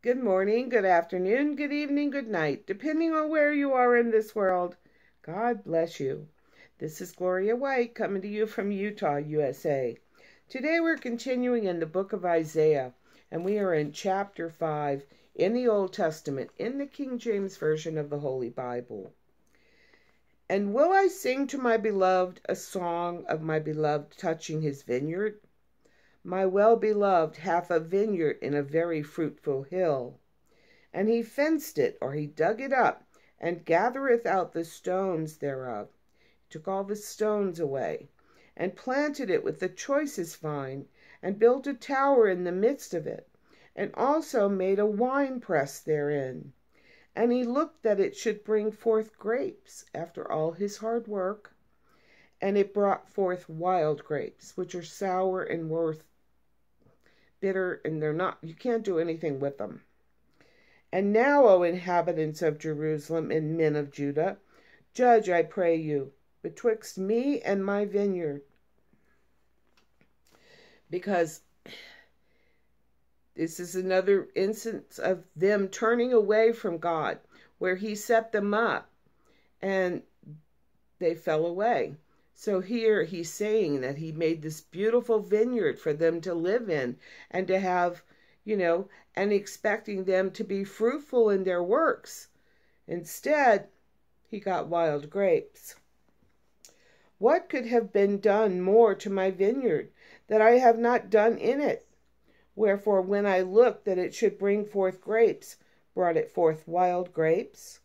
Good morning, good afternoon, good evening, good night, depending on where you are in this world. God bless you. This is Gloria White coming to you from Utah, USA. Today we're continuing in the book of Isaiah, and we are in chapter 5 in the Old Testament in the King James Version of the Holy Bible. And will I sing to my beloved a song of my beloved touching his vineyard? My well beloved hath a vineyard in a very fruitful hill. And he fenced it, or he dug it up, and gathereth out the stones thereof. He took all the stones away, and planted it with the choicest vine, and built a tower in the midst of it, and also made a wine press therein. And he looked that it should bring forth grapes after all his hard work and it brought forth wild grapes, which are sour and worth bitter, and they're not, you can't do anything with them. And now, O inhabitants of Jerusalem and men of Judah, judge, I pray you, betwixt me and my vineyard. Because this is another instance of them turning away from God, where He set them up and they fell away. So here he's saying that he made this beautiful vineyard for them to live in and to have, you know, and expecting them to be fruitful in their works. Instead, he got wild grapes. What could have been done more to my vineyard that I have not done in it? Wherefore, when I looked that it should bring forth grapes, brought it forth wild grapes?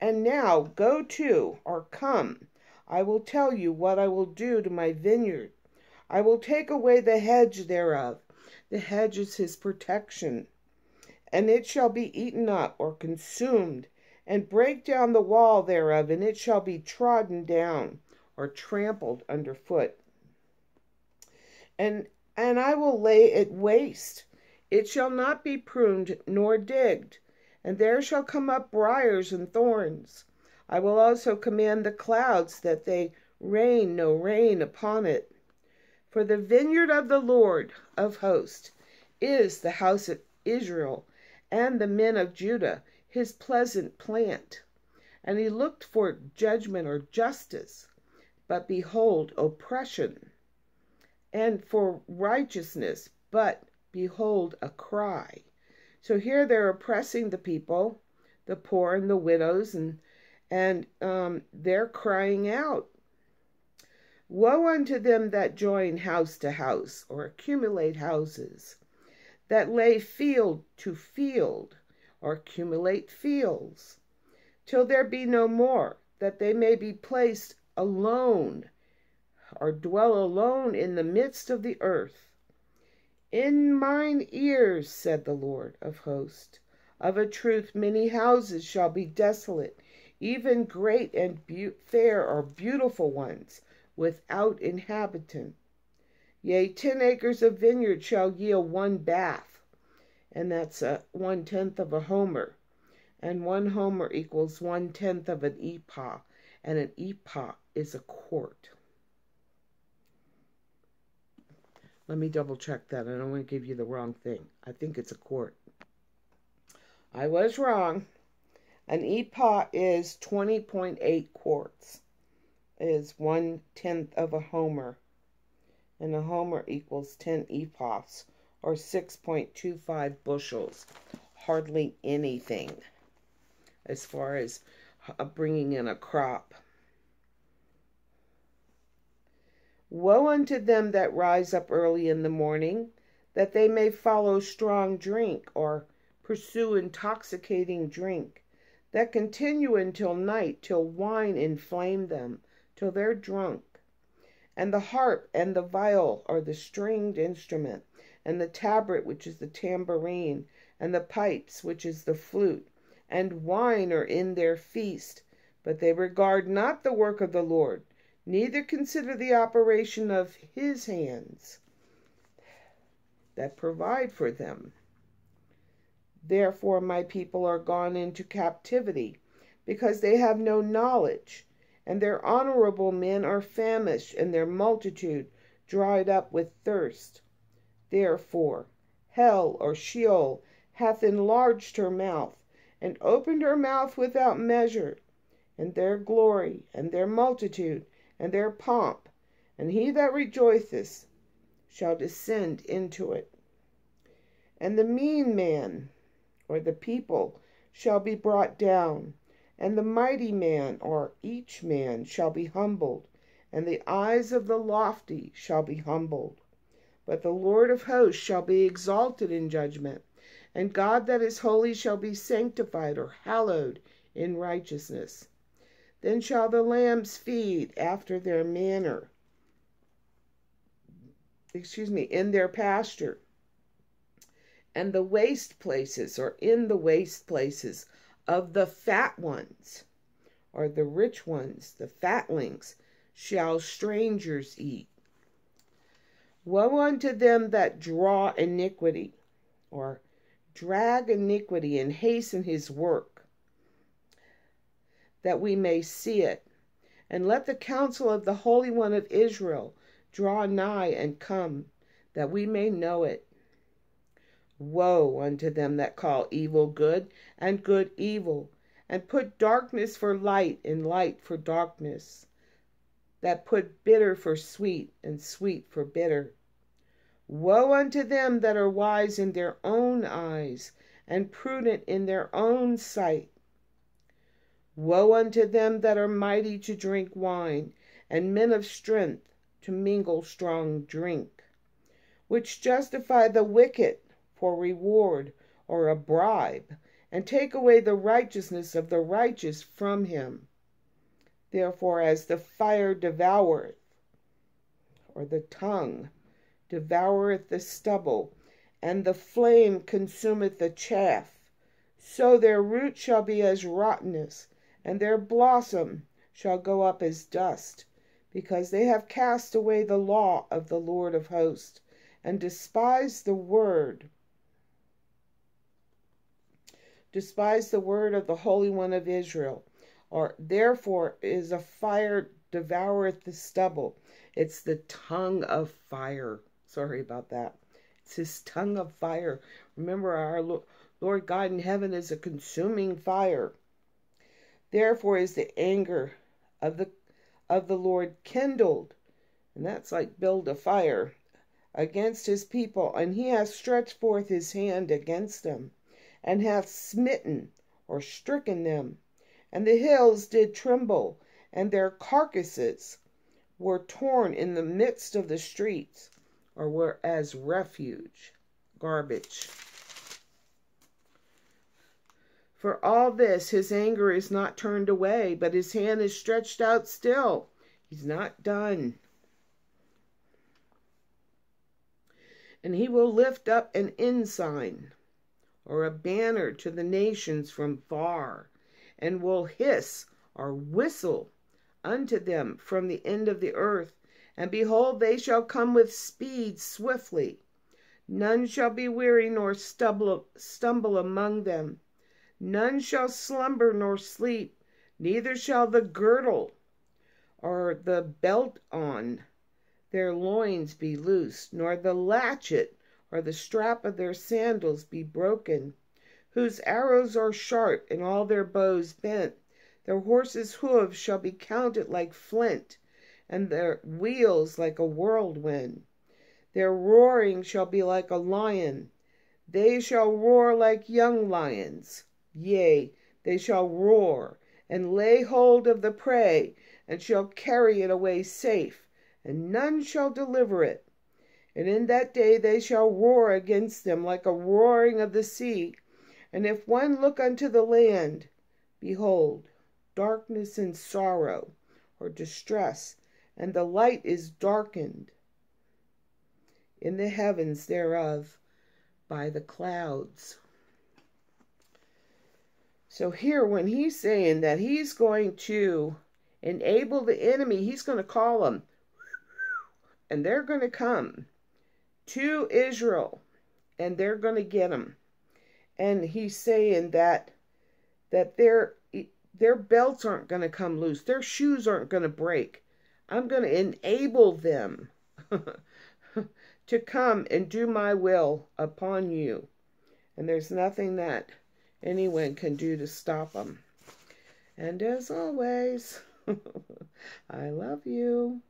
And now go to, or come, I will tell you what I will do to my vineyard. I will take away the hedge thereof. The hedge is his protection. And it shall be eaten up or consumed, and break down the wall thereof, and it shall be trodden down or trampled under foot. And and I will lay it waste. It shall not be pruned nor digged, and there shall come up briers and thorns. I will also command the clouds that they rain no rain upon it. For the vineyard of the Lord of hosts is the house of Israel, and the men of Judah his pleasant plant. And he looked for judgment or justice, but behold oppression, and for righteousness, but behold a cry. So here they're oppressing the people, the poor and the widows and and um, they're crying out. Woe unto them that join house to house, or accumulate houses, that lay field to field, or accumulate fields, till there be no more, that they may be placed alone, or dwell alone in the midst of the earth. In mine ears, said the Lord of hosts, of a truth many houses shall be desolate, even great and be- fair or beautiful ones, without inhabitant. Yea, ten acres of vineyard shall yield one bath, and that's a one tenth of a homer, and one homer equals one tenth of an ephah, and an ephah is a quart. Let me double check that. I don't want to give you the wrong thing. I think it's a quart. I was wrong. An ephah is 20.8 quarts, is one tenth of a homer, and a homer equals 10 ephahs, or 6.25 bushels. Hardly anything as far as uh, bringing in a crop. Woe unto them that rise up early in the morning, that they may follow strong drink, or pursue intoxicating drink that continue until night, till wine inflame them, till they're drunk. And the harp and the viol are the stringed instrument, and the tabret, which is the tambourine, and the pipes, which is the flute, and wine are in their feast. But they regard not the work of the Lord, neither consider the operation of his hands that provide for them. Therefore my people are gone into captivity, because they have no knowledge, and their honorable men are famished, and their multitude dried up with thirst. Therefore hell or Sheol hath enlarged her mouth, and opened her mouth without measure, and their glory, and their multitude, and their pomp, and he that rejoiceth shall descend into it. And the mean man, or the people, shall be brought down, and the mighty man, or each man, shall be humbled, and the eyes of the lofty shall be humbled. But the Lord of hosts shall be exalted in judgment, and God that is holy shall be sanctified or hallowed in righteousness. Then shall the lambs feed after their manner, excuse me, in their pasture. And the waste places, or in the waste places of the fat ones, or the rich ones, the fatlings, shall strangers eat. Woe unto them that draw iniquity, or drag iniquity, and hasten his work, that we may see it. And let the counsel of the Holy One of Israel draw nigh and come, that we may know it. Woe unto them that call evil good, and good evil, and put darkness for light, and light for darkness that put bitter for sweet, and sweet for bitter. Woe unto them that are wise in their own eyes, and prudent in their own sight. Woe unto them that are mighty to drink wine, and men of strength to mingle strong drink, which justify the wicked for reward or a bribe, and take away the righteousness of the righteous from him. Therefore, as the fire devoureth, or the tongue devoureth the stubble, and the flame consumeth the chaff, so their root shall be as rottenness, and their blossom shall go up as dust, because they have cast away the law of the Lord of hosts, and despised the word despised the word of the Holy One of Israel or therefore is a fire devoureth the stubble. It's the tongue of fire. Sorry about that. It's his tongue of fire. Remember, our Lord God in heaven is a consuming fire. Therefore is the anger of the of the Lord kindled, and that's like build a fire against his people, and he hath stretched forth his hand against them, and hath smitten or stricken them and the hills did tremble, and their carcasses were torn in the midst of the streets, or were as refuge, garbage. For all this, his anger is not turned away, but his hand is stretched out still. He's not done. And he will lift up an ensign or a banner to the nations from far and will hiss or whistle unto them from the end of the earth. And behold, they shall come with speed swiftly. None shall be weary nor stumble, stumble among them. None shall slumber nor sleep, neither shall the girdle or the belt on their loins be loosed, nor the latchet or the strap of their sandals be broken whose arrows are sharp and all their bows bent. Their horses' hoofs shall be counted like flint, and their wheels like a whirlwind. Their roaring shall be like a lion. They shall roar like young lions. Yea, they shall roar, and lay hold of the prey, and shall carry it away safe, and none shall deliver it. And in that day they shall roar against them like a roaring of the sea and if one look unto the land, behold, darkness and sorrow, or distress, and the light is darkened in the heavens thereof by the clouds. So here, when he's saying that he's going to enable the enemy, he's going to call them, and they're going to come to Israel, and they're going to get them and he's saying that that their their belts aren't going to come loose their shoes aren't going to break i'm going to enable them to come and do my will upon you and there's nothing that anyone can do to stop them. And as always, I love you.